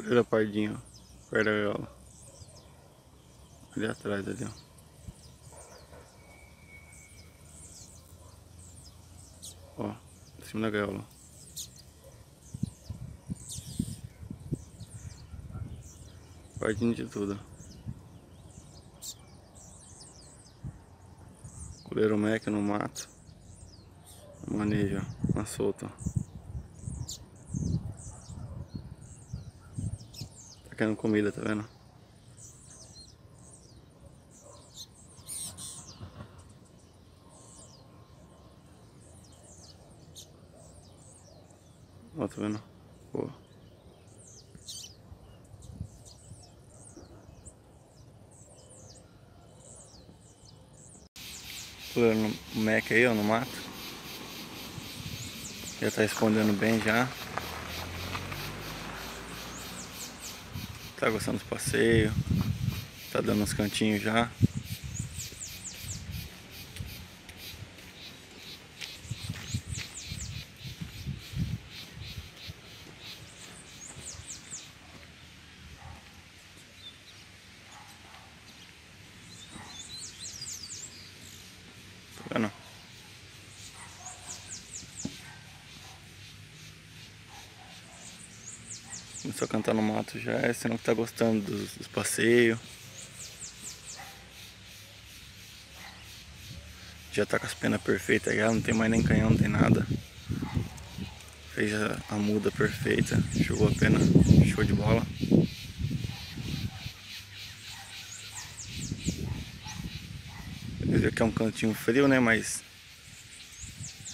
Coleira pardinho, ó. Perto da gaiola. Ali atrás ali, ó. Ó, em cima da gaiola. Partindo de tudo. Coleiro Mac no mato. Manejo, na solta. Tá querendo comida, tá vendo? Ó, tá vendo? Boa. Pulando o Mac aí, ó, no mato. Já tá escondendo bem já. Tá gostando dos passeios. Tá dando uns cantinhos já. Tá vendo? Começou a cantar no mato já, é sinal que tá gostando dos, dos passeios. Já tá com as penas perfeitas já, não tem mais nem canhão, não tem nada. Fez a, a muda perfeita, jogou a pena, show de bola. Aqui é um cantinho frio, né? Mas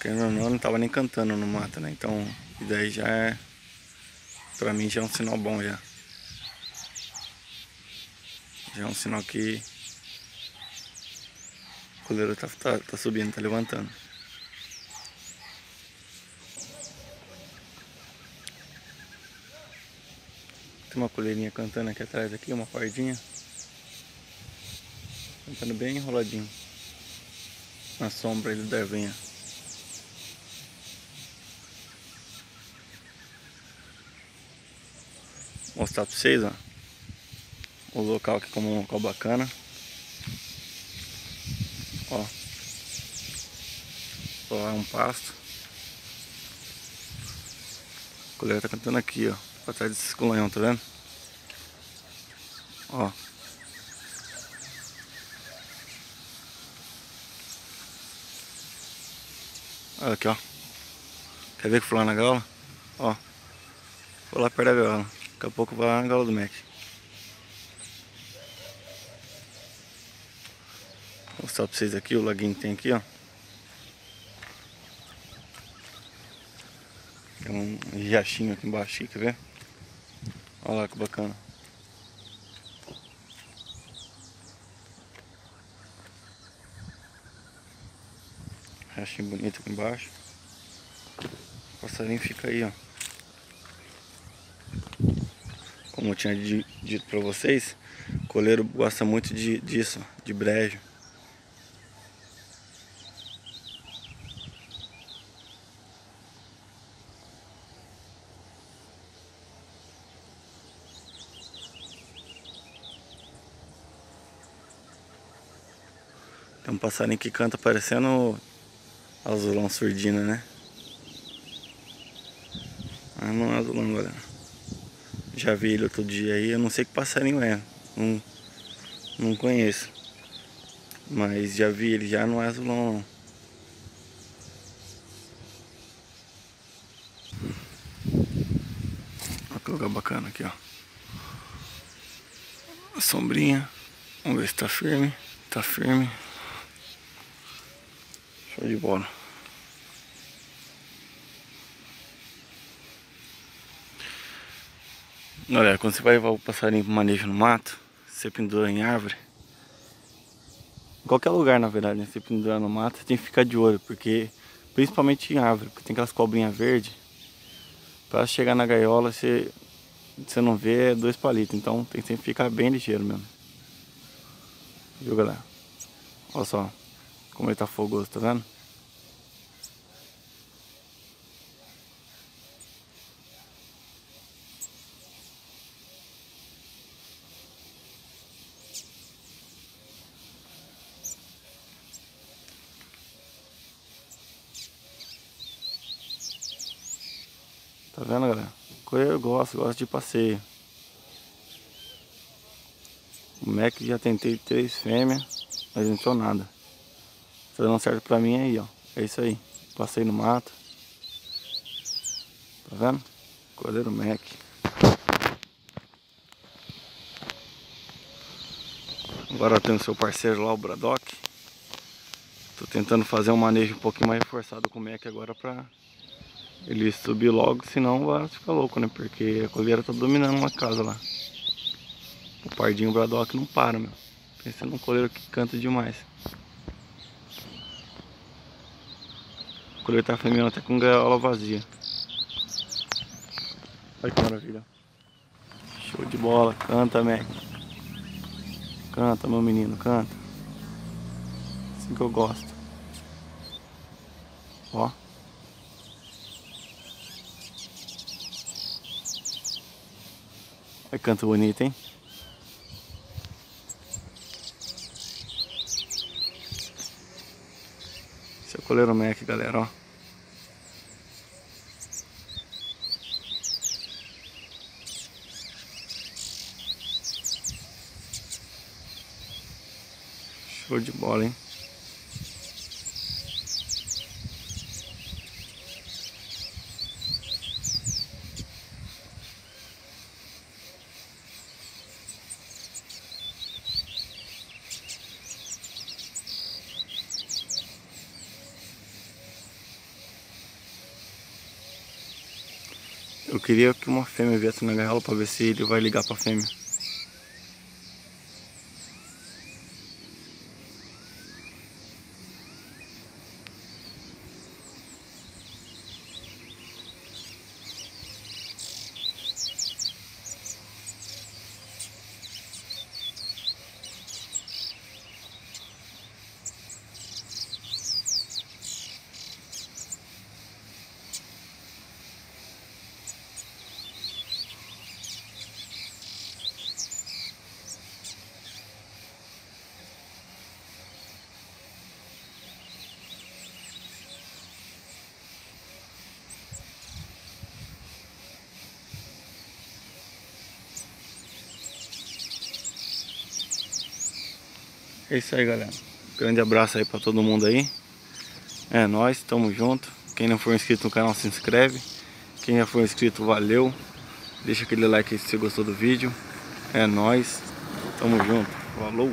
querendo ou não, não tava nem cantando no mato, né? Então, e daí já é. Pra mim já é um sinal bom já. Já é um sinal que o coleiro tá, tá, tá subindo, tá levantando. Tem uma coleirinha cantando aqui atrás aqui, uma pardinha. Cantando bem enroladinho. Na sombra ele da ervinha. Mostrar pra vocês, ó. O local aqui como um local bacana. Ó. Só é um pasto. O colega tá cantando aqui, ó. Pra trás desse colonhão, tá vendo? Ó. Olha aqui, ó. Quer ver que lá na gaiola? Ó. Foi lá perto da gaiola. Daqui a pouco vai lá na gaiola do Mac. Vou mostrar pra vocês aqui o laguinho que tem aqui, ó. Tem um riachinho aqui embaixo, quer ver? Olha lá que bacana. Riachinho bonito aqui embaixo. O passarinho fica aí, ó. Como eu tinha dito pra vocês, o coleiro gosta muito de, disso, de brejo. Tem um passarinho que canta parecendo azulão surdina, né? Ah, não é azulão, galera. Já vi ele outro dia aí, eu não sei que passarinho é. Não, não conheço. Mas já vi ele, já não é azulão não. Olha que lugar bacana aqui, ó. A sombrinha. Vamos ver se tá firme. Tá firme. Show de bola. Olha, quando você vai levar o passarinho pro manejo no mato, você pendura em árvore. Em qualquer lugar, na verdade, né? Você pendurar no mato, você tem que ficar de olho, porque principalmente em árvore, porque tem aquelas cobrinhas verdes. Pra chegar na gaiola, você, você não vê dois palitos, então tem que sempre ficar bem ligeiro mesmo. Viu, galera? Olha só como ele tá fogoso, tá vendo? Tá vendo, galera? Eu gosto, gosto de passeio. O Mac já tentei três fêmeas, mas não tinha nada. Tá dando certo pra mim aí, ó. É isso aí. Passei no mato. Tá vendo? Coleiro Mac. Agora tem o seu parceiro lá, o Bradock. Tô tentando fazer um manejo um pouquinho mais reforçado com o Mac agora pra ele subir logo, senão vai ficar louco, né? Porque a coleira tá dominando uma casa lá. O pardinho Bradock não para, meu. Pensa num coleiro que canta demais. O coleiro tá fêmea até com gaiola vazia. Olha que maravilha. Show de bola. Canta, Mac. Canta, meu menino, canta. Assim que eu gosto. Ó. Olha canto bonito, hein? Esse é o coleiro Mac, galera, ó. Show de bola, hein? Eu queria que uma fêmea viesse na gaiola para ver se ele vai ligar para fêmea. É isso aí, galera. Grande abraço aí pra todo mundo aí. É nóis, tamo junto. Quem não for inscrito no canal, se inscreve. Quem já for inscrito, valeu. Deixa aquele like aí se você gostou do vídeo. É nóis. Tamo junto. Falou.